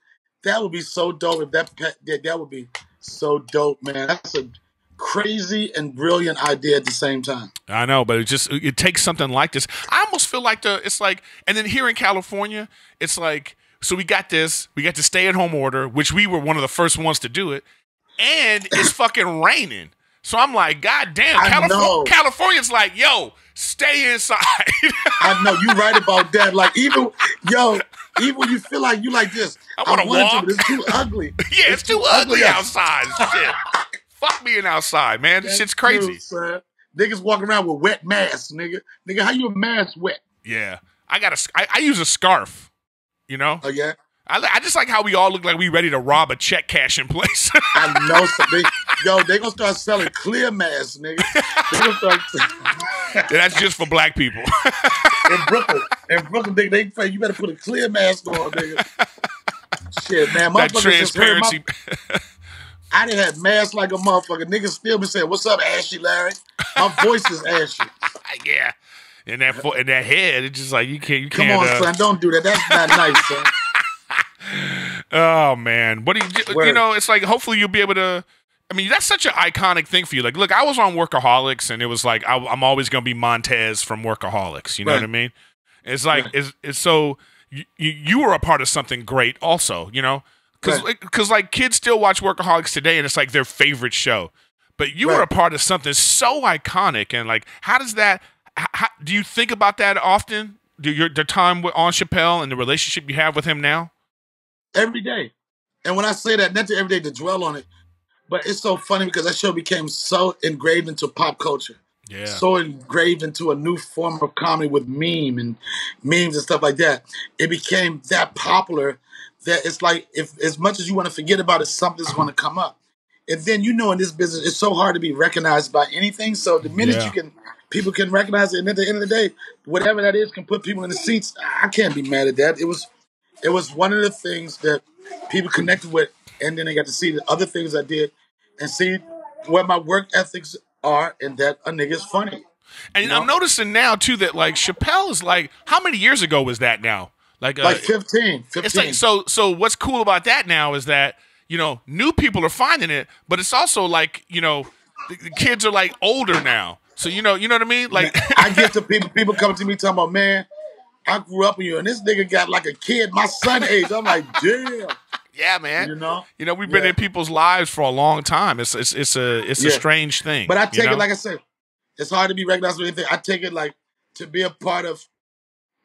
that would be so dope if that that, that would be so dope, man. That's a crazy and brilliant idea at the same time. I know, but it just it takes something like this. I almost feel like the it's like, and then here in California, it's like so we got this, we got the stay at home order, which we were one of the first ones to do it, and it's fucking raining. So I'm like, God damn, California. California's like, yo, stay inside. I know you're right about that. Like even yo, even when you feel like you like this, I want to, it's too ugly. yeah, it's, too ugly out- outside. Shit. Fuck being outside, man. This That's shit's crazy. true. Niggas walking around with wet masks, nigga. Nigga, how you a mask wet? Yeah, I got a, I, I use a scarf. You know, Oh yeah, I, I just like how we all look like we ready to rob a check cashing place. I know. Some, they, yo, they gonna start selling clear masks, nigga. Start That's just for black people. in Brooklyn. In Brooklyn, nigga, they say you better put a clear mask on, nigga. Shit, man, that heard my- transparency. I didn't have masks like a motherfucker. Niggas still be saying, "What's up, Ashy Larry?" My voice is ashy. yeah. In that fo- in that head, it's just like you can't you Come can't. Come on, uh, son, don't do that. That's not nice, son. oh man, what do you you know? It's like hopefully you'll be able to. I mean, that's such an iconic thing for you. Like, look, I was on Workaholics, and it was like I, I'm always gonna be Montez from Workaholics. You know what I mean? It's like Right. it's, it's so you, you were a part of something great, also. You know, because Right. because like kids still watch Workaholics today, and it's like their favorite show. But you were a part of something so iconic, and like, how does that? How, do you think about that often? Do your the time with on Chappelle and the relationship you have with him now? Every day. And when I say that, not to every day to dwell on it, but it's so funny because that show became so engraved into pop culture, Yeah, so engraved into a new form of comedy with meme and memes and stuff like that. It became that popular that it's like if as much as you want to forget about it, something's uh-huh. going to come up. And then you know, in this business, it's so hard to be recognized by anything. So the minute Yeah. you can, people can recognize it, and at the end of the day, whatever that is can put people in the seats. I can't be mad at that. It was it was one of the things that people connected with, and then they got to see the other things I did and see where my work ethics are, and that a nigga's funny. and know? I'm noticing now too that like Chappelle is like how many years ago was that now? Like, uh, Like 15, 15. it's like so so. What's cool about that now is that you know new people are finding it, but it's also like you know the, the kids are like older now. So you know you know what I mean? Like I get to people, people coming to me talking about, man, I grew up with you, and this nigga got like a kid my son age. I'm like, damn, yeah, man. you know. You know, we've been Yeah. in people's lives for a long time. It's it's it's a it's a strange thing. But I you take know? it like I said, it's hard to be recognized with anything. I take it like to be a part of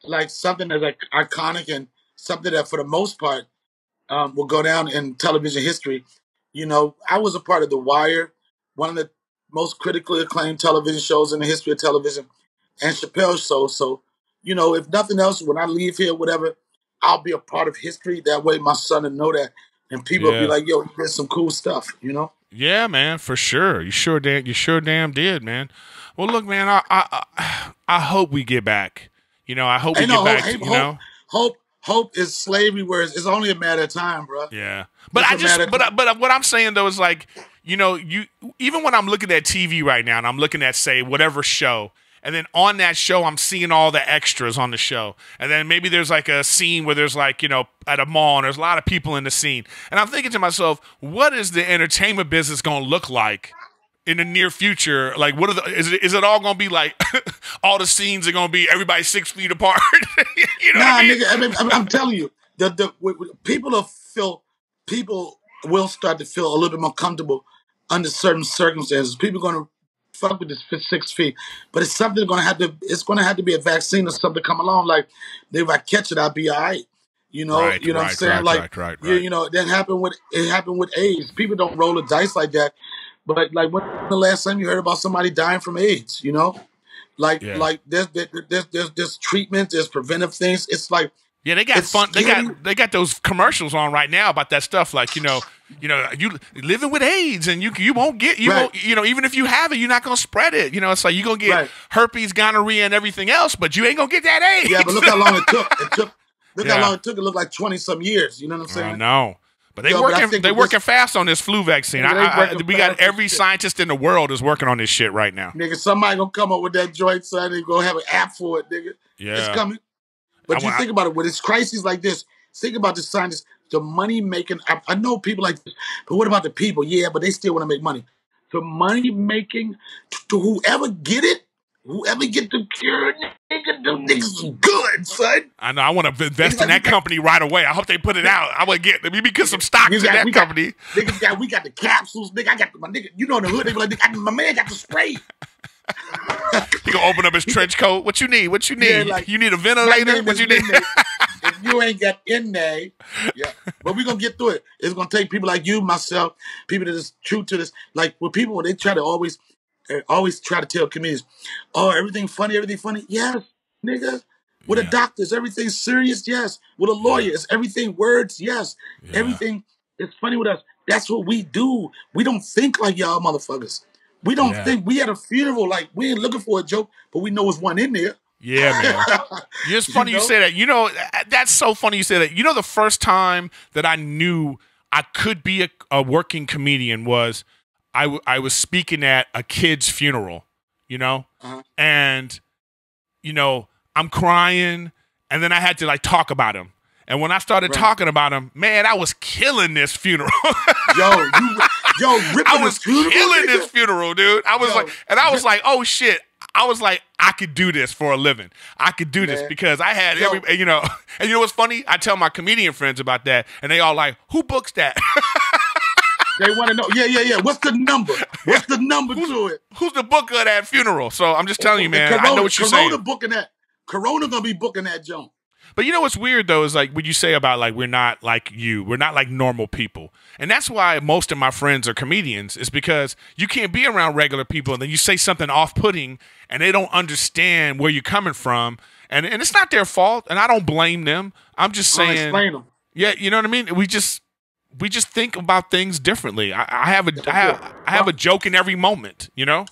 like something that's like iconic and something that for the most part um, will go down in television history. You know, I was a part of The Wire, one of the most critically acclaimed television shows in the history of television, and Chappelle's show. So, you know, if nothing else, when I leave here, whatever, I'll be a part of history. That way, my son will know that, and people will be like, "Yo, did some cool stuff," you know. Yeah, man, for sure. You sure damn you sure damn did, man. Well, look, man, I I I, I hope we get back. You know, I hope we get back. hope, you know, hope, hope is slavery. Where it's, it's only a matter of time, bro. yeah. But It's I just, but I- but what I'm saying though is like, you know, you even when I'm looking at TV right now and I'm looking at say whatever show. And then on that show, I'm seeing all the extras on the show. And then maybe there's like a scene where there's like, you know, at a mall and there's a lot of people in the scene. And I'm thinking to myself, what is the entertainment business going to look like in the near future, like what are the is it is it all gonna be like all the scenes are gonna be everybody six feet apart? you know Nah, I mean? nigga. I mean, I'm, telling you, the the people will feel people will start to feel a little bit more comfortable under certain circumstances. People are going to fuck with this six feet, but it's something going to have to. It's going to have to be a vaccine or something come along. Like if I catch it, I'll be all right. You know, Right, you know what I'm saying? right, like, right, right, you, right. you know, that happened with it happened with AIDS. People don't roll the dice like that. But like, when the last time you heard about somebody dying from AIDS? You know, like Yeah. like there's there's there's there's, there's treatment, there's preventive things. It's like Yeah, they got It's fun. They scary. got they got those commercials on right now about that stuff. Like you know, you know, you living with AIDS and you you won't get you Right. won't you know even if you have it, you're not gonna spread it. You know, it's like you're gonna get Right. herpes, gonorrhea, and everything else, but you ain't gonna get that AIDS. yeah, but look how long it took. It took look Yeah. how long it took. It looked like twenty some years. You know what I'm I saying? know. But they Yeah, working they working this- fast on this flu vaccine. Yeah, I, I, we got every scientist in the world is working on this shit right now. Nigga, somebody gonna come up with that joint, son, and go have an app for it, nigga. Yeah. It's coming. But I you want- think about it, when it's crises like this, think about the scientists, the money making. I, I know people like this, but what about the people? Yeah, but they still want to make money. The money making to whoever get it, whoever get the cure, nigga, them niggas good, son. I know. I want to invest in that company right away. I hope they put it out. I want to get maybe get some stocks in that we got- company. Niggas got we got the capsules, nigga. I got my nigga. You know in the hood, they be like, nigga, my man got the spray. He gonna open up his trench coat. What you need? What you need? Yeah, like, you need a ventilator? What you need? If you ain't got in there, yeah. But we're gonna get through it. It's gonna take people like you, myself, people that is true to this. Like with people when they try to always always try to tell comedians, oh, everything funny, everything funny. Yes, nigga. With Yeah. a doctor, is everything serious? Yes. With a lawyer, is everything words? Yes. Yeah. Everything is funny with us. That's what we do. We don't think like y'all motherfuckers. We don't Yeah. think we at a funeral like we ain't looking for a joke, but we know it's one in there. Yeah, man. It's funny you, know? say that. You know, that's so funny you say that. You know, the first time that I knew I could be a, a working comedian was I, w- I was speaking at a kid's funeral, you know, Uh-huh. and, you know, I'm crying, and then I had to like talk about him. And when I started Right. talking about him, man, I was killing this funeral. Yo, you, yo, I was funeral, killing nigga? this funeral, dude. I was Yo, like, and I was like, oh shit. I was like, I could do this for a living. I could do this because I had Yo. every, you know, and you know what's funny? I tell my comedian friends about that, and they all like, who books that? They want to know. Yeah, yeah, yeah. What's the number? What's the number to it? Who's the booker of that funeral? So I'm just telling you, man. Corona, I know what you're Corona saying. booking that. Corona gonna be booking that joint. But you know what's weird though is like when you say about like we're not like you, we're not like normal people, and that's why most of my friends are comedians. Is because you can't be around regular people, and then you say something off-putting, and they don't understand where you're coming from, and and it's not their fault, and I don't blame them. I'm just saying, yeah, you know what I mean. We just we just think about things differently. I, I have a I have I have a joke in every moment, you know.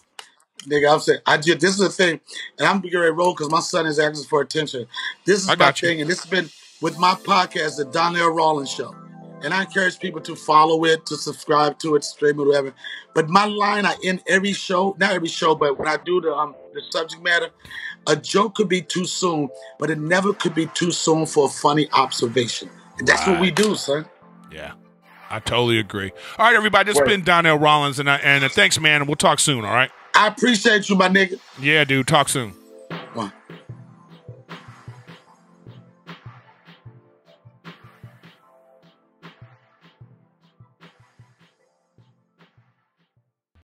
Nigga, I'm saying, I just, this is the thing, and I'm getting ready to roll because my son is asking for attention. This is my got you. thing, and this has been with my podcast, the Donnell Rawlings Show. And I encourage people to follow it, to subscribe to it, stream it, whatever. But my line, I end every show, not every show, but when I do the um, the subject matter, a joke could be too soon, but it never could be too soon for a funny observation. And that's what we do, son. Yeah, I totally agree. All right, everybody, this has been Donnell Rawlings, and I, and uh, thanks, man, and we'll talk soon. All right. I appreciate you, my nigga. Yeah, dude. Talk soon.